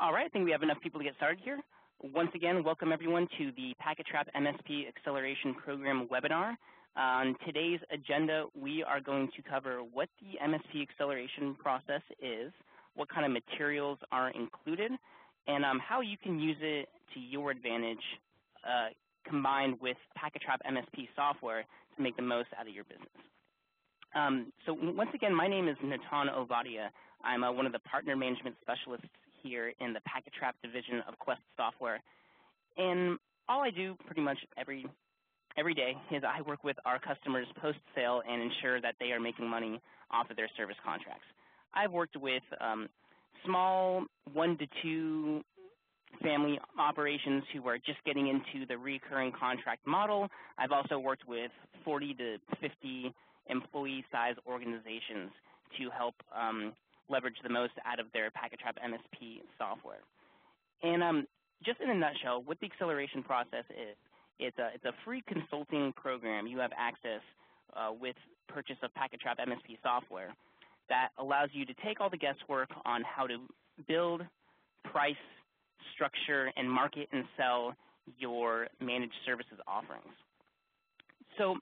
All right, I think we have enough people to get started here. Once again, welcome everyone to the PacketTrap MSP Acceleration Program webinar. On today's agenda, we are going to cover what the MSP acceleration process is, what kind of materials are included, and um, how you can use it to your advantage uh, combined with PacketTrap MSP software to make the most out of your business. Um, so once again, my name is Natan Ovadia. I'm uh, one of the partner management specialists here in the PacketTrap division of Quest Software. And all I do pretty much every every day is I work with our customers post-sale and ensure that they are making money off of their service contracts. I've worked with um, small one to two family operations who are just getting into the recurring contract model. I've also worked with 40 to 50 employee size organizations to help um, leverage the most out of their PacketTrap MSP software. And um, just in a nutshell, what the acceleration process is, it's a, it's a free consulting program you have access uh, with purchase of PacketTrap MSP software that allows you to take all the guesswork on how to build, price, structure, and market and sell your managed services offerings. So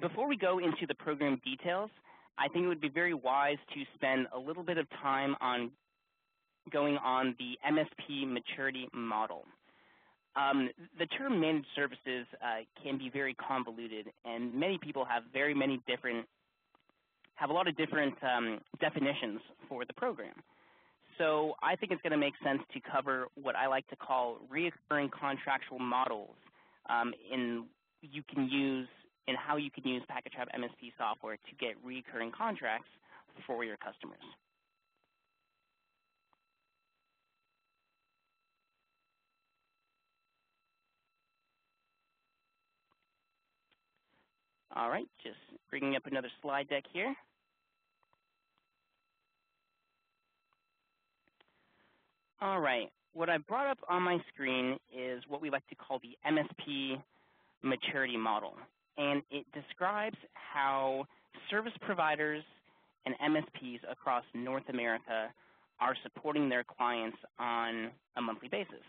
before we go into the program details, I think it would be very wise to spend a little bit of time on going on the MSP maturity model. Um, the term managed services uh, can be very convoluted, and many people have very many different, have a lot of different um, definitions for the program. So I think it's going to make sense to cover what I like to call reoccurring contractual models um, in you can use and how you can use PacketTrap MSP software to get recurring contracts for your customers. All right, just bringing up another slide deck here. All right, what I brought up on my screen is what we like to call the MSP maturity model and it describes how service providers and MSPs across North America are supporting their clients on a monthly basis.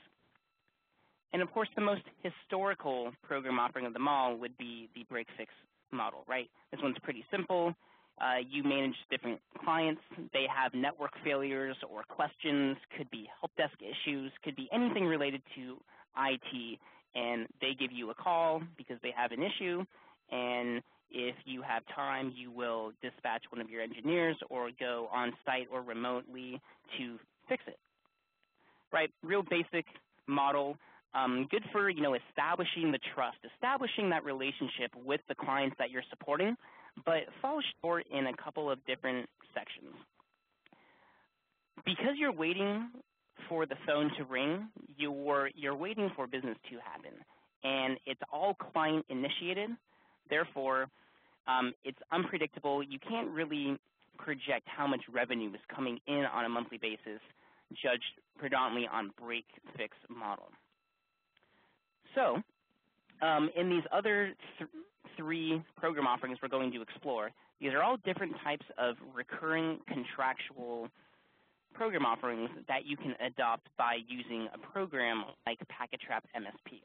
And of course, the most historical program offering of them all would be the break-fix model, right? This one's pretty simple. Uh, you manage different clients. They have network failures or questions, could be help desk issues, could be anything related to IT and they give you a call because they have an issue, and if you have time, you will dispatch one of your engineers or go on site or remotely to fix it. Right, real basic model, um, good for you know establishing the trust, establishing that relationship with the clients that you're supporting, but falls short in a couple of different sections. Because you're waiting for the phone to ring, you're, you're waiting for business to happen. And it's all client initiated. Therefore, um, it's unpredictable. You can't really project how much revenue is coming in on a monthly basis, judged predominantly on break-fix model. So um, in these other th three program offerings we're going to explore, these are all different types of recurring contractual program offerings that you can adopt by using a program like PacketTrap MSP.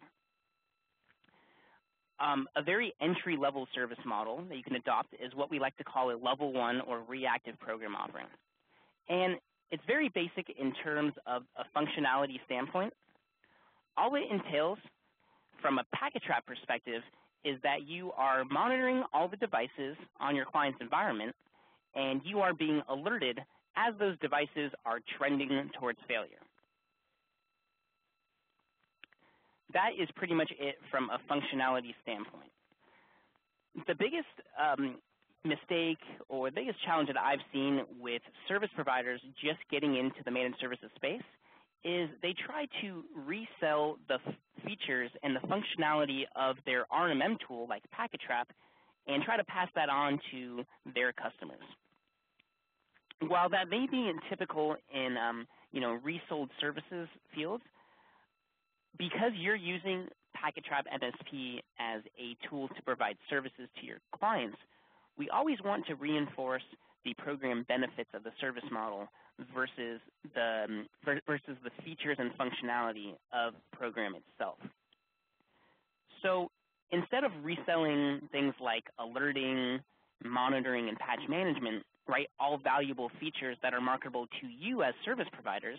Um, a very entry-level service model that you can adopt is what we like to call a level one or reactive program offering. And it's very basic in terms of a functionality standpoint. All it entails from a PacketTrap perspective is that you are monitoring all the devices on your client's environment and you are being alerted as those devices are trending towards failure. That is pretty much it from a functionality standpoint. The biggest um, mistake or the biggest challenge that I've seen with service providers just getting into the managed services space is they try to resell the features and the functionality of their RMM tool like PacketTrap and try to pass that on to their customers while that may be typical in um, you know resold services fields, because you're using PacketTrap MSP as a tool to provide services to your clients, we always want to reinforce the program benefits of the service model versus the, um, versus the features and functionality of program itself. So instead of reselling things like alerting, monitoring, and patch management, right, all valuable features that are marketable to you as service providers,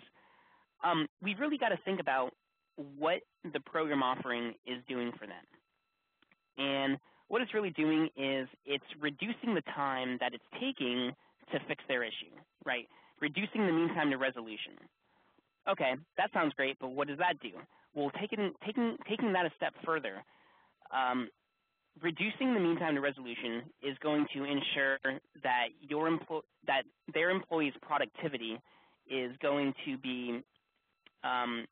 um, we've really got to think about what the program offering is doing for them. And what it's really doing is it's reducing the time that it's taking to fix their issue, right? Reducing the mean time to resolution. Okay, that sounds great, but what does that do? Well, taking, taking, taking that a step further, um, reducing the mean time to resolution is going to ensure that your empl that their employees' productivity is going to be um,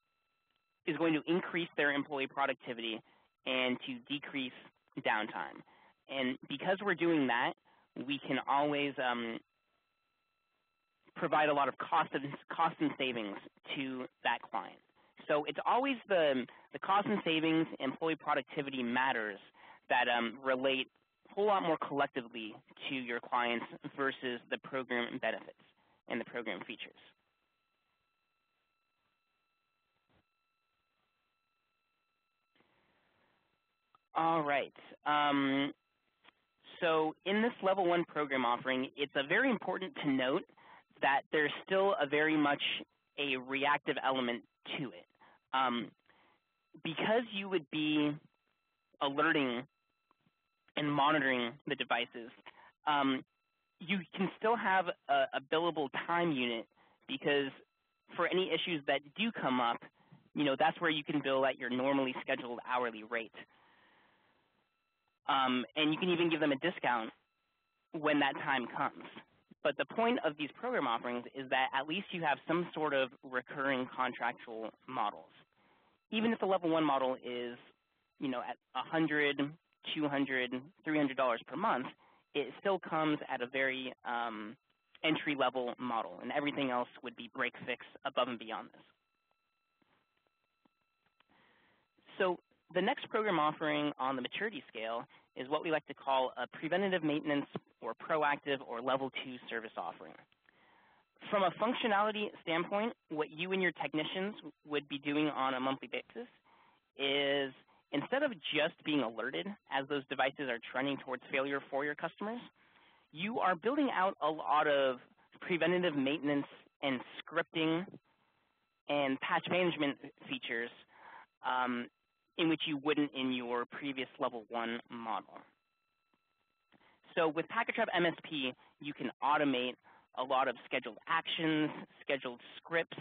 is going to increase their employee productivity and to decrease downtime. And because we're doing that, we can always um, provide a lot of cost and, cost and savings to that client. So it's always the, the cost and savings, employee productivity matters that um, relate a whole lot more collectively to your clients versus the program benefits and the program features. All right. Um, so in this level one program offering, it's very important to note that there's still a very much a reactive element to it. Um, because you would be alerting and monitoring the devices, um, you can still have a, a, billable time unit because for any issues that do come up, you know, that's where you can bill at your normally scheduled hourly rate. Um, and you can even give them a discount when that time comes. But the point of these program offerings is that at least you have some sort of recurring contractual models. Even if the level one model is, you know, at 100, 200, 300 dollars per month, it still comes at a very um, entry level model, and everything else would be break fix above and beyond this. So the next program offering on the maturity scale is what we like to call a preventative maintenance or proactive or level two service offering. From a functionality standpoint, what you and your technicians would be doing on a monthly basis is instead of just being alerted as those devices are trending towards failure for your customers, you are building out a lot of preventative maintenance and scripting and patch management features um, in which you wouldn't in your previous level one model. So with PacketTrap MSP, you can automate a lot of scheduled actions, scheduled scripts,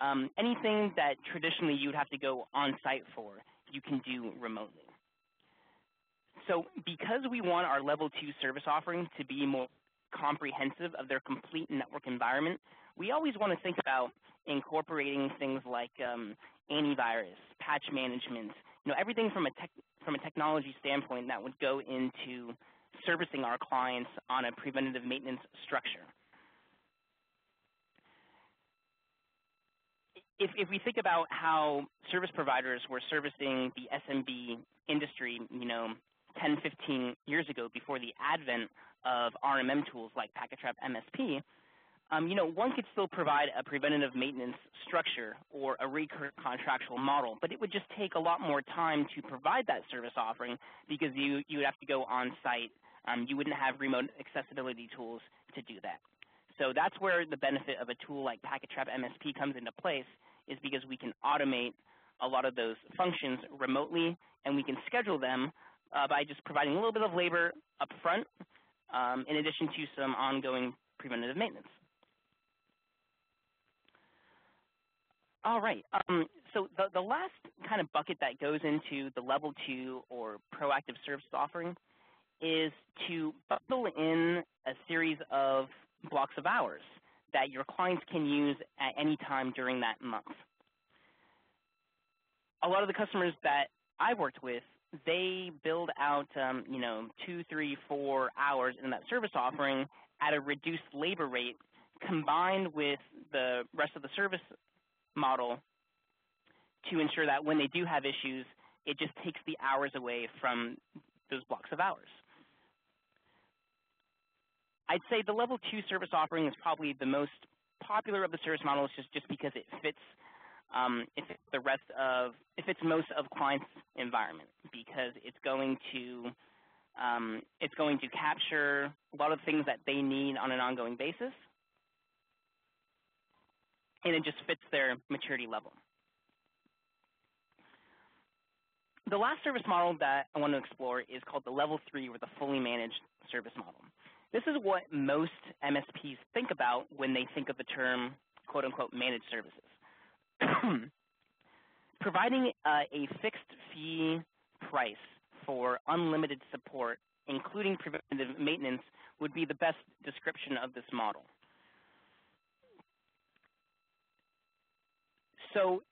um, anything that traditionally you'd have to go on site for, you can do remotely. So because we want our level two service offering to be more comprehensive of their complete network environment, we always want to think about incorporating things like um, antivirus, patch management, you know, everything from a, tech, from a technology standpoint that would go into servicing our clients on a preventative maintenance structure. If, if we think about how service providers were servicing the SMB industry, you know, 10, 15 years ago before the advent of RMM tools like PacketTrap MSP, um, you know, one could still provide a preventative maintenance structure or a recurrent contractual model, but it would just take a lot more time to provide that service offering because you, you would have to go on site. Um, you wouldn't have remote accessibility tools to do that. So that's where the benefit of a tool like PacketTrap MSP comes into place is because we can automate a lot of those functions remotely and we can schedule them uh, by just providing a little bit of labor up front um, in addition to some ongoing preventative maintenance. All right. Um, so the, the last kind of bucket that goes into the level two or proactive service offering is to bundle in a series of blocks of hours that your clients can use at any time during that month. A lot of the customers that I've worked with, they build out, um, you know, two, three, four hours in that service offering at a reduced labor rate combined with the rest of the service model to ensure that when they do have issues, it just takes the hours away from those blocks of hours. I'd say the level two service offering is probably the most popular of the service models just, just because it fits um, if it's the rest of, if it's most of clients' environment because it's going to, um, it's going to capture a lot of things that they need on an ongoing basis, and it just fits their maturity level. The last service model that I want to explore is called the level three or the fully managed service model. This is what most MSPs think about when they think of the term quote unquote managed services. Providing uh, a fixed fee price for unlimited support, including preventative maintenance, would be the best description of this model. So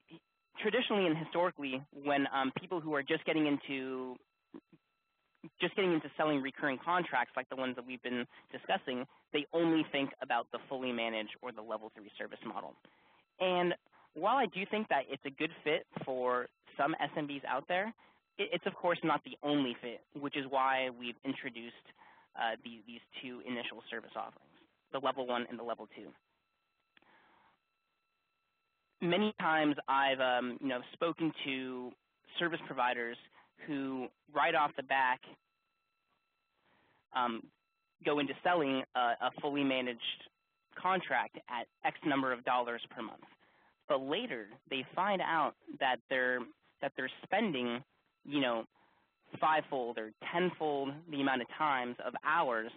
traditionally and historically, when um, people who are just getting into just getting into selling recurring contracts like the ones that we've been discussing, they only think about the fully managed or the level three service model. And while I do think that it's a good fit for some SMBs out there, it's of course not the only fit, which is why we've introduced uh, these, these two initial service offerings, the level one and the level two. Many times I've um, you know, spoken to service providers who right off the back um, go into selling a, a fully managed contract at X number of dollars per month. But later they find out that they're that they're spending, you know, fivefold or tenfold the amount of times of hours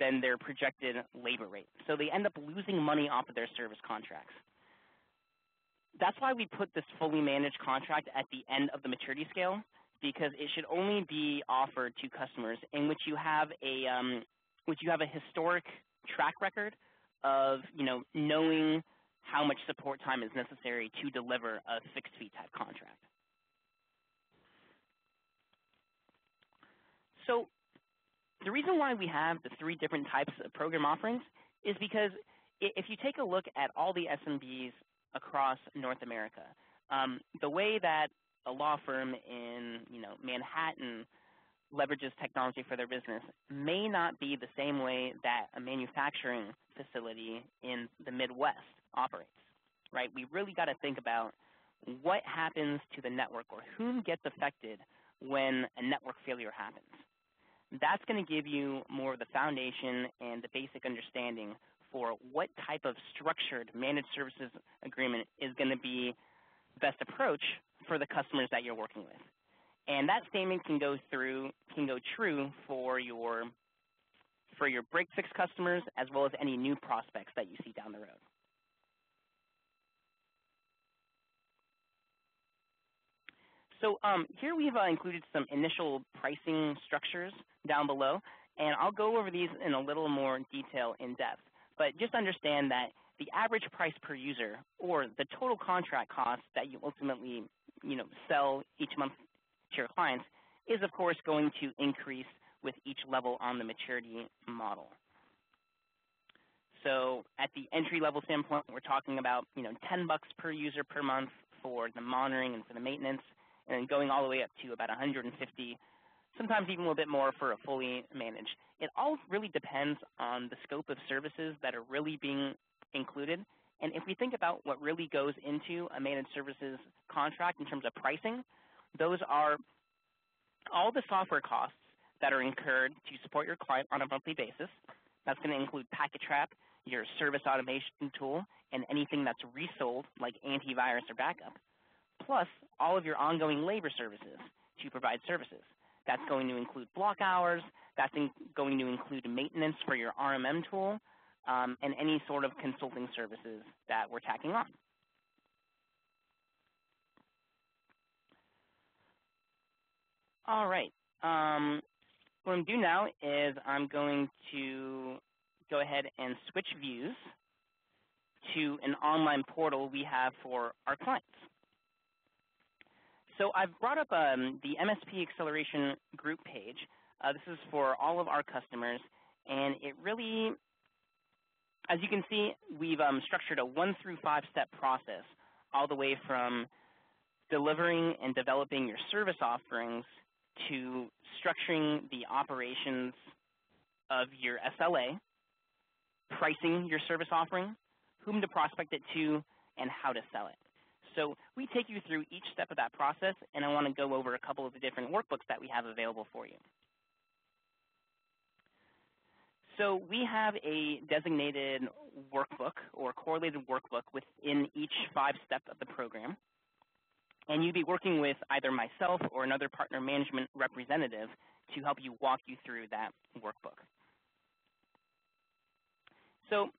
than their projected labor rate. So they end up losing money off of their service contracts. That's why we put this fully managed contract at the end of the maturity scale because it should only be offered to customers in which you have a um, which you have a historic track record of you know knowing how much support time is necessary to deliver a fixed fee type contract. So the reason why we have the three different types of program offerings is because if you take a look at all the SMBs across North America, um, the way that a law firm in you know Manhattan leverages technology for their business may not be the same way that a manufacturing facility in the Midwest operates, right? We really got to think about what happens to the network or whom gets affected when a network failure happens. That's going to give you more of the foundation and the basic understanding for what type of structured managed services agreement is going to be the best approach for the customers that you're working with. And that statement can go through, can go true for your, for your break fix customers as well as any new prospects that you see down the road. So um, here we've uh, included some initial pricing structures down below, and I'll go over these in a little more detail in depth. But just understand that the average price per user or the total contract cost that you ultimately you know, sell each month to your clients is of course going to increase with each level on the maturity model. So at the entry level standpoint, we're talking about you know 10 bucks per user per month for the monitoring and for the maintenance, and then going all the way up to about 150, sometimes even a little bit more for a fully managed. It all really depends on the scope of services that are really being included and if we think about what really goes into a managed services contract in terms of pricing, those are all the software costs that are incurred to support your client on a monthly basis. That's going to include PacketTrap, your service automation tool, and anything that's resold like antivirus or backup, plus all of your ongoing labor services to provide services. That's going to include block hours. That's going to include maintenance for your RMM tool, um, and any sort of consulting services that we're tacking on. All right. Um, what I'm doing now is I'm going to go ahead and switch views to an online portal we have for our clients. So I've brought up um, the MSP Acceleration group page. Uh, this is for all of our customers, and it really as you can see, we've um, structured a one through five step process all the way from delivering and developing your service offerings to structuring the operations of your SLA pricing your service offering, whom to prospect it to, and how to sell it. So we take you through each step of that process, and I want to go over a couple of the different workbooks that we have available for you. So we have a designated workbook or correlated workbook within each five steps of the program. And you'd be working with either myself or another partner management representative to help you walk you through that workbook. So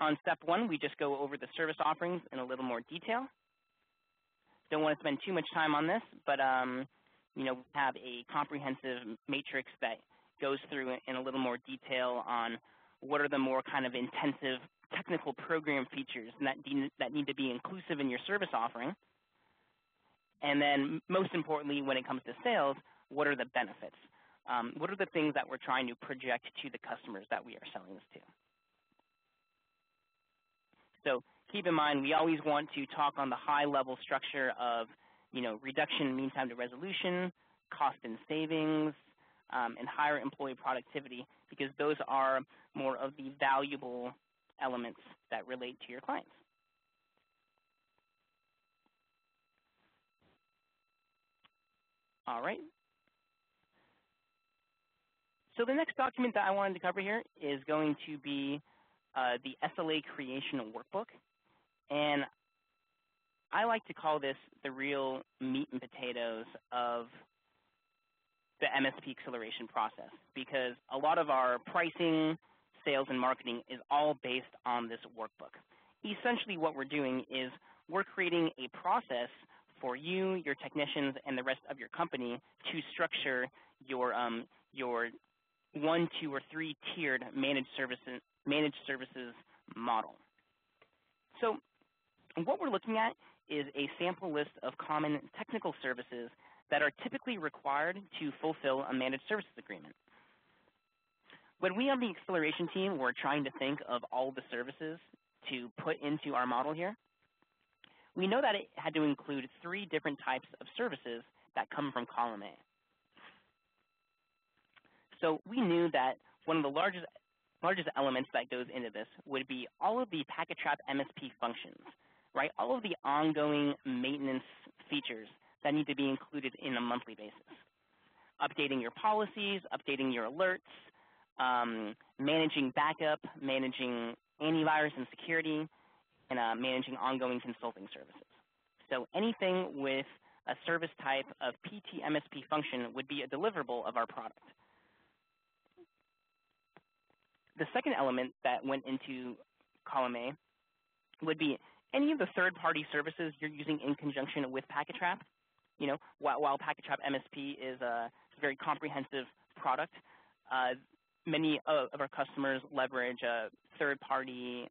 on step one, we just go over the service offerings in a little more detail. Don't want to spend too much time on this, but um, you know, we have a comprehensive matrix that goes through in a little more detail on what are the more kind of intensive technical program features that, that need to be inclusive in your service offering. And then most importantly, when it comes to sales, what are the benefits? Um, what are the things that we're trying to project to the customers that we are selling this to? So keep in mind, we always want to talk on the high level structure of you know, reduction mean time to resolution, cost and savings, um, and higher employee productivity because those are more of the valuable elements that relate to your clients. All right. So the next document that I wanted to cover here is going to be uh, the SLA creation workbook. And I like to call this the real meat and potatoes of the MSP acceleration process because a lot of our pricing, sales, and marketing is all based on this workbook. Essentially what we're doing is we're creating a process for you, your technicians, and the rest of your company to structure your, um, your one, two, or three tiered managed services, managed services model. So what we're looking at is a sample list of common technical services that are typically required to fulfill a managed services agreement. When we on the acceleration team were trying to think of all the services to put into our model here, we know that it had to include three different types of services that come from column A. So we knew that one of the largest, largest elements that goes into this would be all of the PacketTrap MSP functions, right? All of the ongoing maintenance features that need to be included in a monthly basis. Updating your policies, updating your alerts, um, managing backup, managing antivirus and security, and uh, managing ongoing consulting services. So anything with a service type of PT MSP function would be a deliverable of our product. The second element that went into column A would be any of the third-party services you're using in conjunction with PacketTrap you know, while, while MSP is a very comprehensive product, uh, many of, of, our customers leverage uh, third-party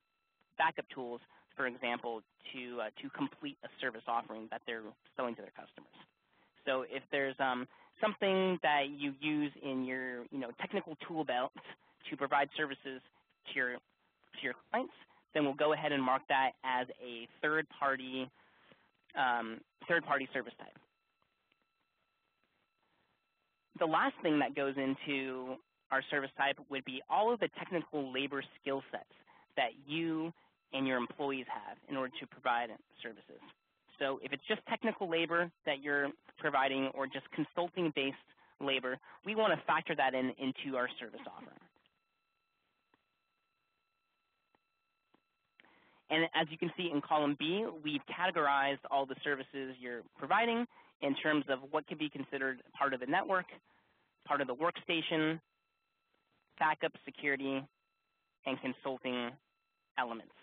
backup tools, for example, to, uh, to complete a service offering that they're selling to their customers. So if there's um, something that you use in your you know, technical tool belt to provide services to your, to your clients, then we'll go ahead and mark that as a third-party um, third-party service type the last thing that goes into our service type would be all of the technical labor skill sets that you and your employees have in order to provide services. So if it's just technical labor that you're providing or just consulting-based labor, we want to factor that in into our service offering. And as you can see in column B, we've categorized all the services you're providing in terms of what can be considered part of the network, part of the workstation, backup security, and consulting elements.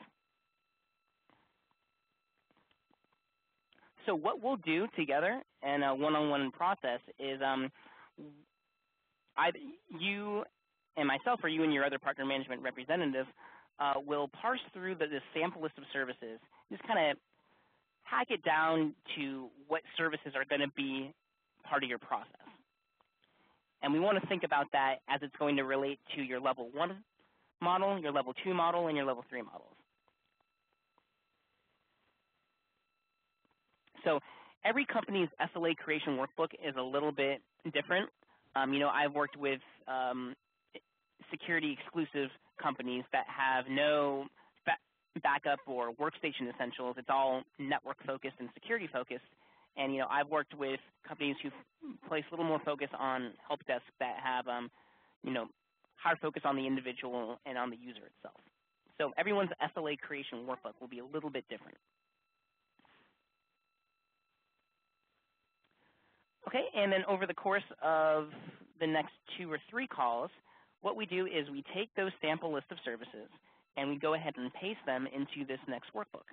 So what we'll do together in a one-on-one -on -one process is um, you and myself or you and your other partner management representative uh, will parse through the, the sample list of services, just kind of hack it down to what services are going to be part of your process. And we want to think about that as it's going to relate to your level one model, your level two model, and your level three models. So every company's SLA creation workbook is a little bit different. Um, you know, I've worked with um, security exclusive companies that have no backup or workstation essentials. It's all network focused and security focused. And you know, I've worked with companies who place a little more focus on help desk that have, um, you know, higher focus on the individual and on the user itself. So everyone's SLA creation workbook will be a little bit different. Okay, and then over the course of the next two or three calls, what we do is we take those sample list of services and we go ahead and paste them into this next workbook.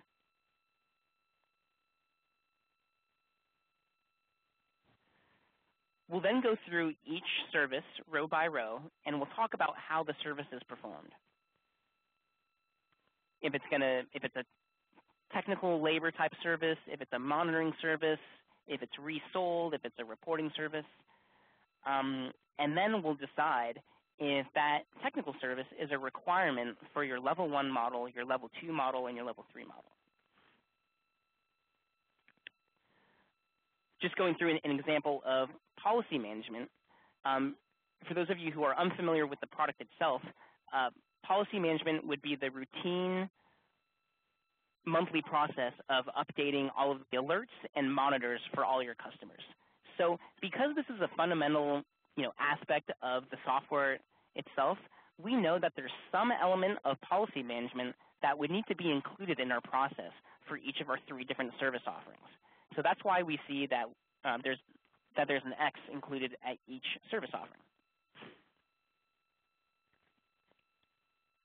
We'll then go through each service row by row, and we'll talk about how the service is performed. If it's gonna, if it's a technical labor type service, if it's a monitoring service, if it's resold, if it's a reporting service, um, and then we'll decide if that technical service is a requirement for your level one model, your level two model, and your level three model. Just going through an, an example of policy management, um, for those of you who are unfamiliar with the product itself, uh, policy management would be the routine monthly process of updating all of the alerts and monitors for all your customers. So because this is a fundamental you know, aspect of the software itself, we know that there's some element of policy management that would need to be included in our process for each of our three different service offerings. So that's why we see that um, there's that there's an X included at each service offering.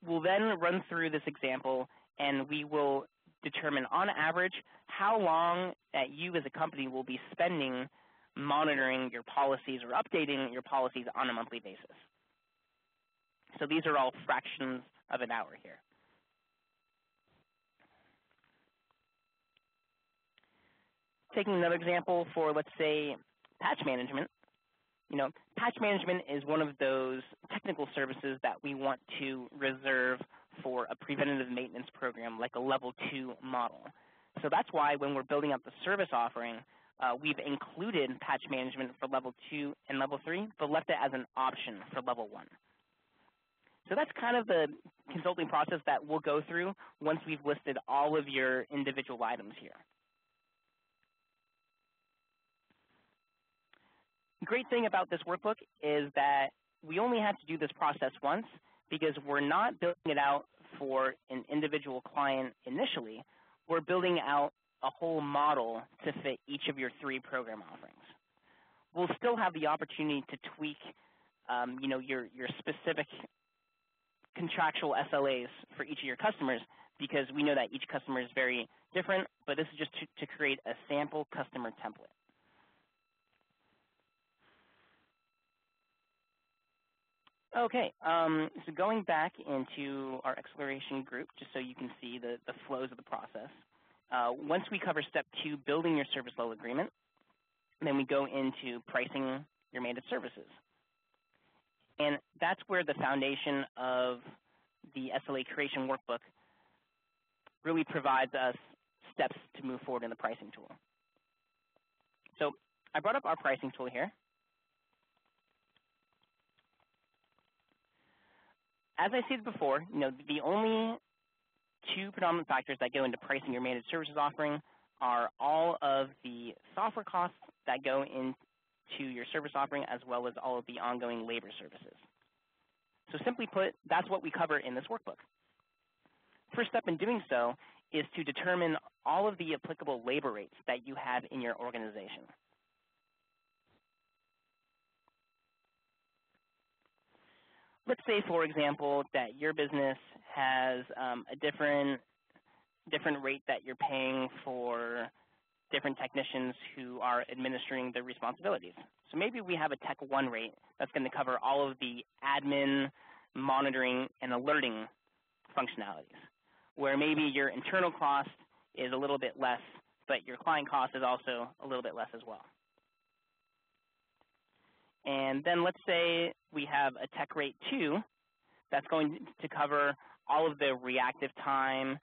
We'll then run through this example and we will determine on average how long that you as a company will be spending monitoring your policies or updating your policies on a monthly basis. So these are all fractions of an hour here. Taking another example for, let's say, patch management. You know, patch management is one of those technical services that we want to reserve for a preventative maintenance program like a level two model. So that's why when we're building up the service offering, uh, we've included patch management for level two and level three, but left it as an option for level one. So that's kind of the consulting process that we'll go through once we've listed all of your individual items here. Great thing about this workbook is that we only have to do this process once because we're not building it out for an individual client initially. We're building out a whole model to fit each of your three program offerings. We'll still have the opportunity to tweak um, you know, your, your specific contractual SLAs for each of your customers because we know that each customer is very different, but this is just to, to create a sample customer template. Okay, um, so going back into our exploration group, just so you can see the, the flows of the process. Uh, once we cover step two, building your service level agreement, then we go into pricing your managed services. And that's where the foundation of the SLA creation workbook really provides us steps to move forward in the pricing tool. So I brought up our pricing tool here. As I said before, you know, the only two predominant factors that go into pricing your managed services offering are all of the software costs that go into your service offering as well as all of the ongoing labor services. So simply put, that's what we cover in this workbook. First step in doing so is to determine all of the applicable labor rates that you have in your organization. Let's say, for example, that your business has um, a different different rate that you're paying for different technicians who are administering the responsibilities. So maybe we have a Tech 1 rate that's going to cover all of the admin, monitoring, and alerting functionalities, where maybe your internal cost is a little bit less, but your client cost is also a little bit less as well. And then let's say we have a tech rate 2 that's going to cover all of the reactive time,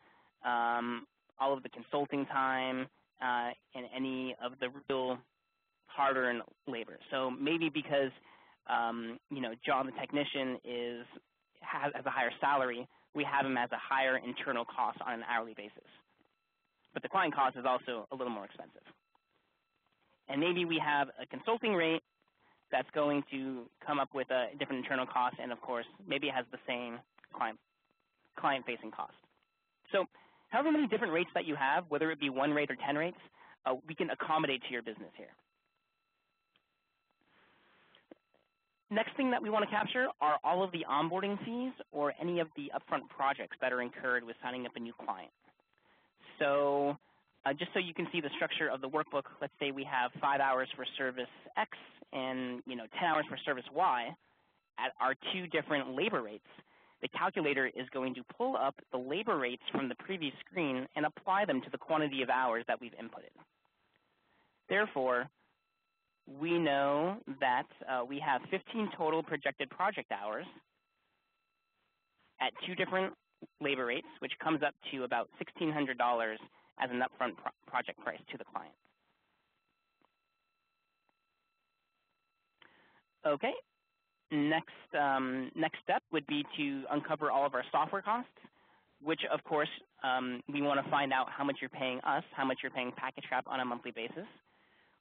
um, all of the consulting time, uh, and any of the real hard-earned labor. So maybe because um, you know John the technician is has, has a higher salary, we have him as a higher internal cost on an hourly basis. But the client cost is also a little more expensive. And maybe we have a consulting rate that's going to come up with a different internal cost, and of course, maybe it has the same client, client-facing cost. So however many different rates that you have, whether it be one rate or 10 rates, uh, we can accommodate to your business here. Next thing that we want to capture are all of the onboarding fees or any of the upfront projects that are incurred with signing up a new client. So uh, just so you can see the structure of the workbook, let's say we have five hours for service X and you know 10 hours for service Y at our two different labor rates. The calculator is going to pull up the labor rates from the previous screen and apply them to the quantity of hours that we've inputted. Therefore, we know that uh, we have 15 total projected project hours at two different labor rates, which comes up to about $1,600 as an upfront pro project price to the client. Okay, next, um, next step would be to uncover all of our software costs, which of course um, we want to find out how much you're paying us, how much you're paying PacketTrap on a monthly basis,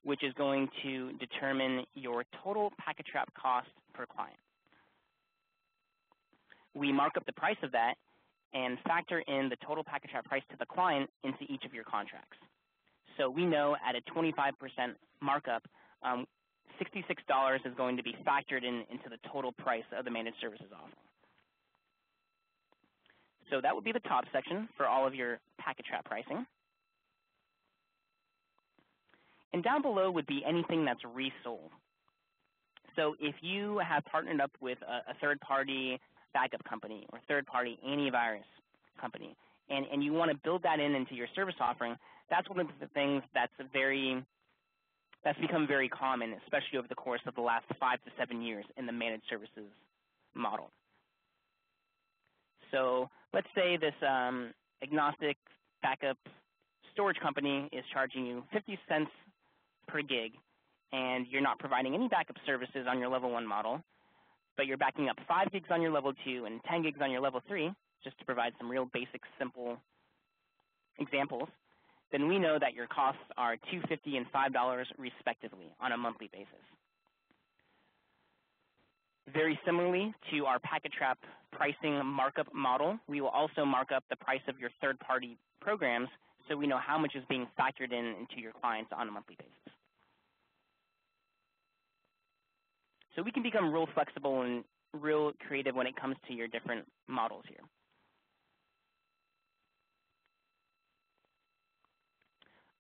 which is going to determine your total PacketTrap cost per client. We mark up the price of that and factor in the total PacketTrap price to the client into each of your contracts. So we know at a 25% markup, um, $66 is going to be factored in into the total price of the managed services offering. So that would be the top section for all of your PacketTrap pricing. And down below would be anything that's resold. So if you have partnered up with a, a third-party backup company or third-party antivirus company, and, and you want to build that in into your service offering, that's one of the things that's a very that's become very common, especially over the course of the last five to seven years in the managed services model. So let's say this um, agnostic backup storage company is charging you 50 cents per gig, and you're not providing any backup services on your level one model, but you're backing up 5 gigs on your level 2 and 10 gigs on your level 3, just to provide some real basic, simple examples, then we know that your costs are $2.50 and $5 respectively on a monthly basis. Very similarly to our PacketTrap pricing markup model, we will also mark up the price of your third-party programs so we know how much is being factored in into your clients on a monthly basis. So we can become real flexible and real creative when it comes to your different models here.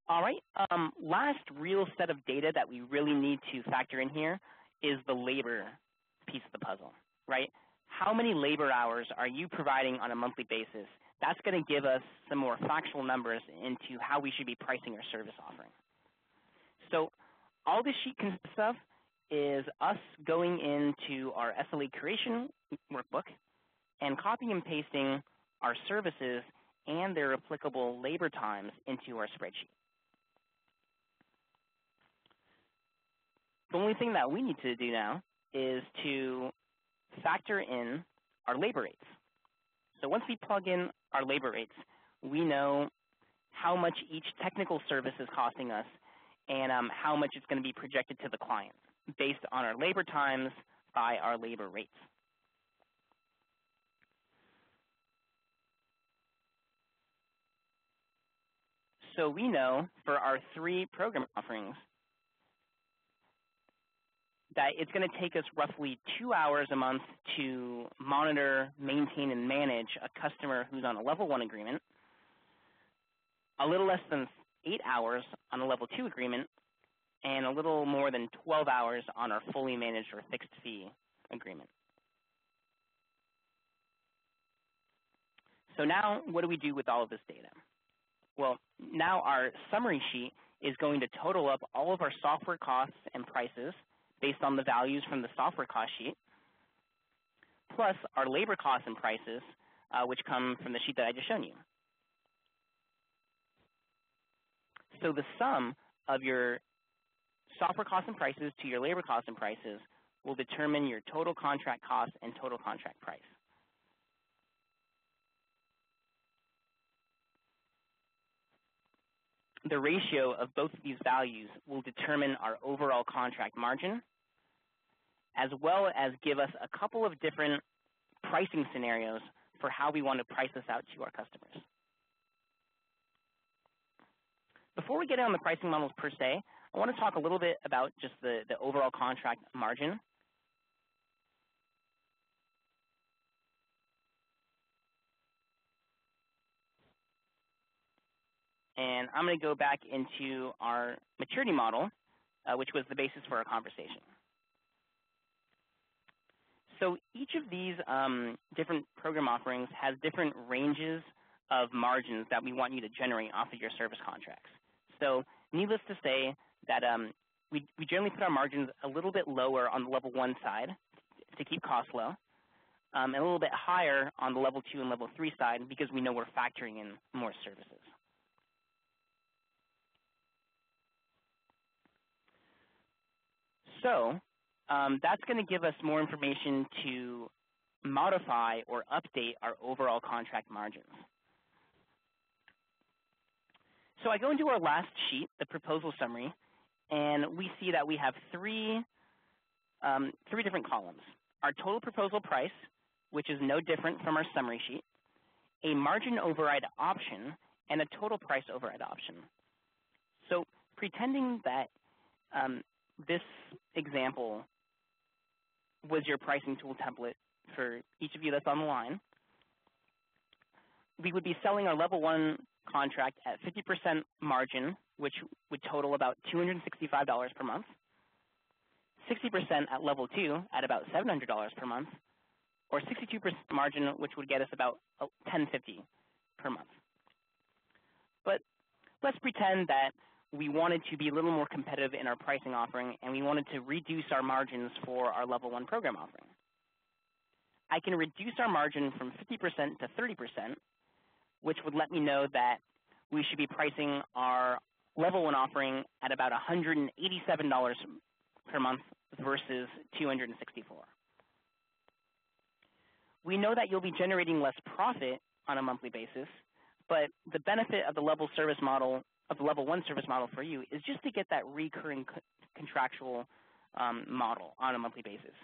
All right, um, last real set of data that we really need to factor in here is the labor piece of the puzzle, right? How many labor hours are you providing on a monthly basis? That's going to give us some more factual numbers into how we should be pricing our service offering. So all this sheet consists of is us going into our SLA creation workbook and copying and pasting our services and their applicable labor times into our spreadsheet. The only thing that we need to do now is to factor in our labor rates. So once we plug in our labor rates, we know how much each technical service is costing us and um, how much it's going to be projected to the client based on our labor times by our labor rates. So we know for our three program offerings that it's going to take us roughly two hours a month to monitor, maintain, and manage a customer who's on a level one agreement, a little less than eight hours on a level two agreement, and a little more than 12 hours on our fully managed or fixed fee agreement. So now what do we do with all of this data? Well, now our summary sheet is going to total up all of our software costs and prices based on the values from the software cost sheet, plus our labor costs and prices, uh, which come from the sheet that I just shown you. So the sum of your software costs and prices to your labor costs and prices will determine your total contract cost and total contract price. The ratio of both of these values will determine our overall contract margin, as well as give us a couple of different pricing scenarios for how we want to price this out to our customers. Before we get on the pricing models per se, I want to talk a little bit about just the, the overall contract margin. And I'm going to go back into our maturity model, uh, which was the basis for our conversation. So each of these um, different program offerings has different ranges of margins that we want you to generate off of your service contracts. So needless to say that um, we, we generally put our margins a little bit lower on the level one side to keep costs low, um, and a little bit higher on the level two and level three side because we know we're factoring in more services. So um, that's going to give us more information to modify or update our overall contract margins. So I go into our last sheet, the proposal summary, and we see that we have three, um, three different columns. Our total proposal price, which is no different from our summary sheet, a margin override option, and a total price override option. So pretending that um, this example was your pricing tool template for each of you that's on the line, we would be selling our level one contract at 50% margin, which would total about $265 per month, 60% at level two at about $700 per month, or 62% margin, which would get us about 1050 per month. But let's pretend that we wanted to be a little more competitive in our pricing offering and we wanted to reduce our margins for our level one program offering. I can reduce our margin from 50% to 30%, which would let me know that we should be pricing our level one offering at about $187 per month versus 264. We know that you'll be generating less profit on a monthly basis, but the benefit of the level service model of the level one service model for you is just to get that recurring co contractual um, model on a monthly basis.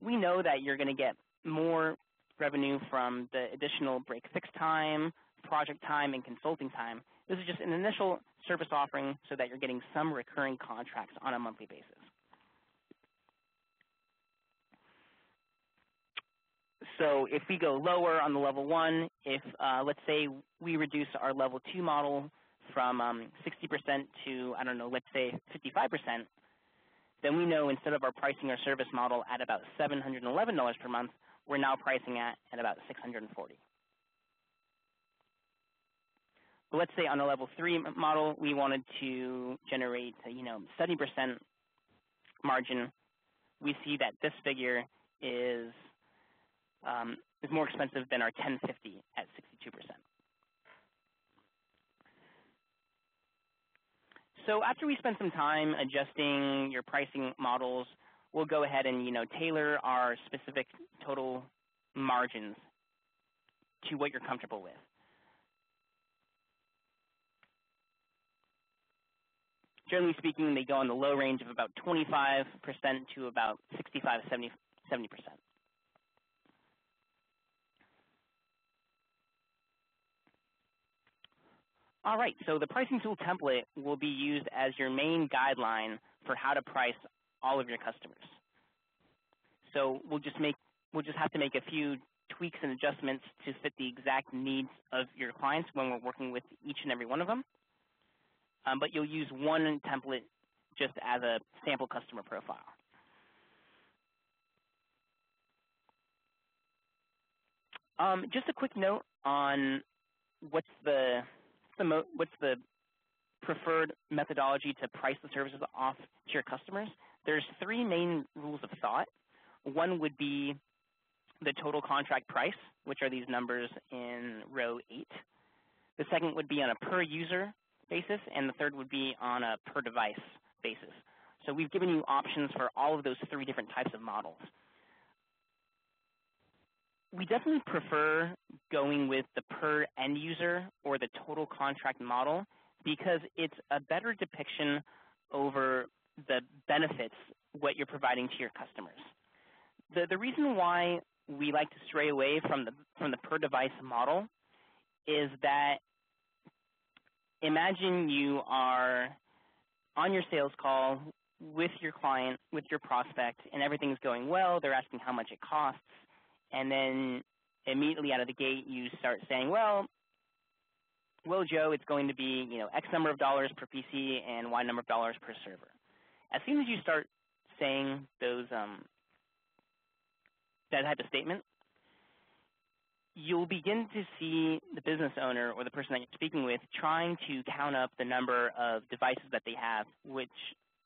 We know that you're going to get more revenue from the additional break fix time, project time, and consulting time. This is just an initial service offering so that you're getting some recurring contracts on a monthly basis. So if we go lower on the level one, if uh, let's say we reduce our level two model from um, 60% to, I don't know, let's say 55%, then we know instead of our pricing our service model at about $711 per month, we're now pricing at, at about 640 but let's say on a level three model, we wanted to generate, you know, 70% margin. We see that this figure is um, is more expensive than our 1050 at 62%. So after we spend some time adjusting your pricing models, we'll go ahead and you know tailor our specific total margins to what you're comfortable with. Generally speaking, they go on the low range of about 25% to about 65, 70, 70%. All right, so the pricing tool template will be used as your main guideline for how to price all of your customers. So we'll just make we'll just have to make a few tweaks and adjustments to fit the exact needs of your clients when we're working with each and every one of them. Um, but you'll use one template just as a sample customer profile. Um, just a quick note on what's the the what's the preferred methodology to price the services off to your customers, there's three main rules of thought. One would be the total contract price, which are these numbers in row 8. The second would be on a per user basis, and the third would be on a per device basis. So we've given you options for all of those three different types of models we definitely prefer going with the per end user or the total contract model because it's a better depiction over the benefits what you're providing to your customers. The, the reason why we like to stray away from the, from the per device model is that imagine you are on your sales call with your client, with your prospect, and everything's going well. They're asking how much it costs, and then immediately out of the gate you start saying, well, well, Joe, it's going to be you know X number of dollars per PC and Y number of dollars per server. As soon as you start saying those um, that type of statement, you'll begin to see the business owner or the person that you're speaking with trying to count up the number of devices that they have, which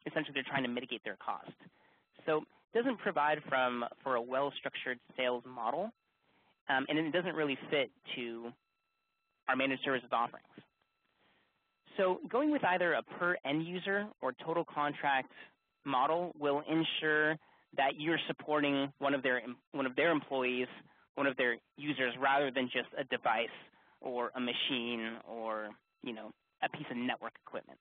essentially they're trying to mitigate their cost. So doesn't provide from for a well-structured sales model, um, and it doesn't really fit to our managed services offerings. So going with either a per end user or total contract model will ensure that you're supporting one of their one of their employees, one of their users, rather than just a device or a machine or you know a piece of network equipment.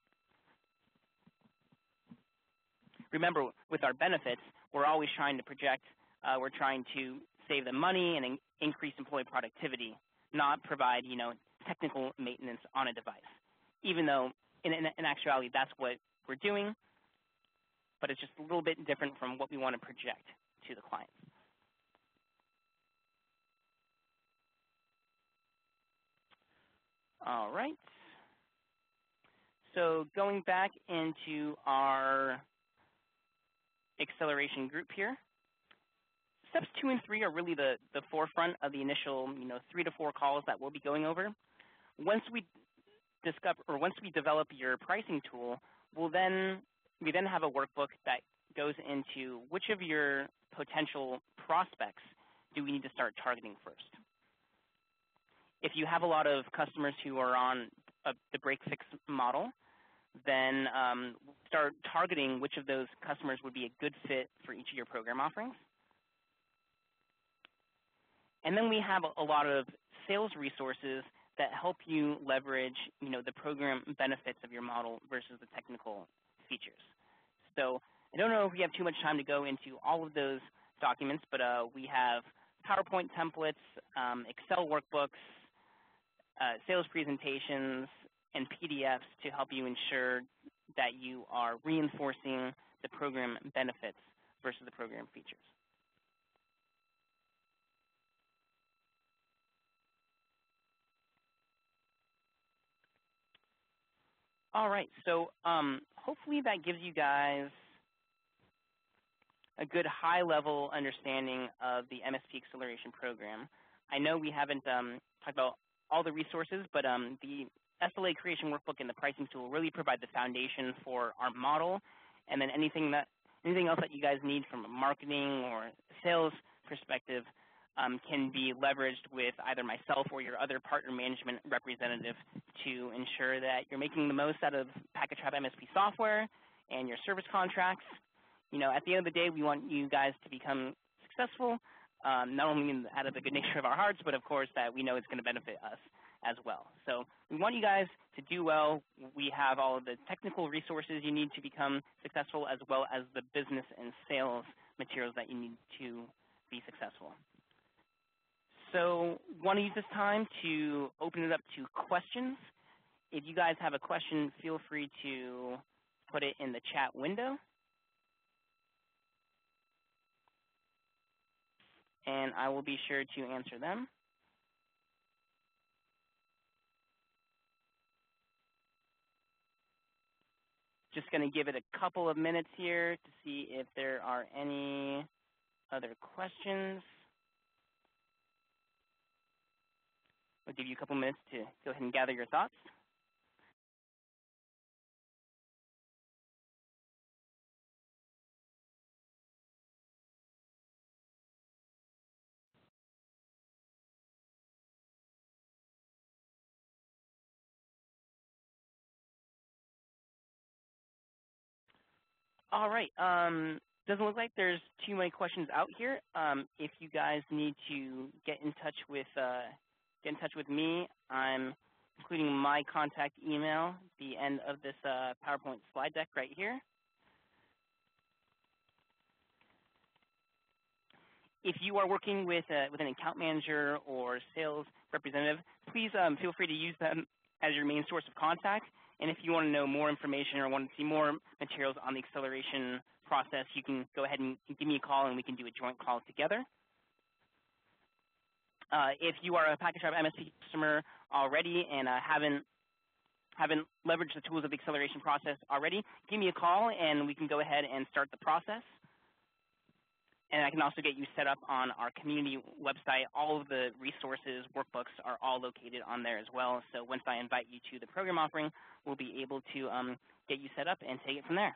Remember, with our benefits, we're always trying to project, uh, we're trying to save them money and in increase employee productivity, not provide you know technical maintenance on a device. Even though in, in, in actuality that's what we're doing, but it's just a little bit different from what we want to project to the clients. All right. So going back into our acceleration group here, steps two and three are really the, the forefront of the initial you know, three to four calls that we'll be going over. Once we discover or once we develop your pricing tool, we'll then we then have a workbook that goes into which of your potential prospects do we need to start targeting first. If you have a lot of customers who are on a, the break fix model, then um, start targeting which of those customers would be a good fit for each of your program offerings. And then we have a, lot of sales resources that help you leverage you know, the program benefits of your model versus the technical features. So I don't know if we have too much time to go into all of those documents, but uh, we have PowerPoint templates, um, Excel workbooks, uh, sales presentations, and PDFs to help you ensure that you are reinforcing the program benefits versus the program features. All right, so um, hopefully that gives you guys a good high-level understanding of the MSP Acceleration Program. I know we haven't um, talked about all the resources, but um, the SLA creation workbook and the pricing tool really provide the foundation for our model, and then anything that anything else that you guys need from a marketing or sales perspective um, can be leveraged with either myself or your other partner management representative to ensure that you're making the most out of PacketTrap MSP software and your service contracts. You know, at the end of the day, we want you guys to become successful, um, not only out of the good nature of our hearts, but of course that we know it's going to benefit us as well. So we want you guys to do well. We have all of the technical resources you need to become successful as well as the business and sales materials that you need to be successful. So want to use this time to open it up to questions. If you guys have a question, feel free to put it in the chat window. And I will be sure to answer them. Just going to give it a couple of minutes here to see if there are any other questions. I'll give you a couple minutes to go ahead and gather your thoughts. All right. Um, doesn't look like there's too many questions out here. Um, if you guys need to get in touch with uh, get in touch with me. I'm including my contact email at the end of this uh, PowerPoint slide deck right here. If you are working with, uh, with an account manager or sales representative, please um, feel free to use them as your main source of contact. And if you want to know more information or want to see more materials on the acceleration process, you can go ahead and give me a call and we can do a joint call together. Uh, if you are a package PacketTrap MSP customer already and uh, haven't haven't leveraged the tools of the acceleration process already, give me a call and we can go ahead and start the process. And I can also get you set up on our community website. All of the resources, workbooks are all located on there as well. So once I invite you to the program offering, we'll be able to um, get you set up and take it from there.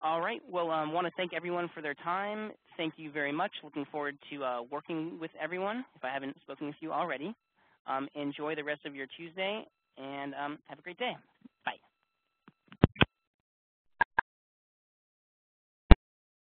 All right. Well, I um, want to thank everyone for their time. Thank you very much. Looking forward to uh, working with everyone, if I haven't spoken with you already. Um, enjoy the rest of your Tuesday, and um, have a great day.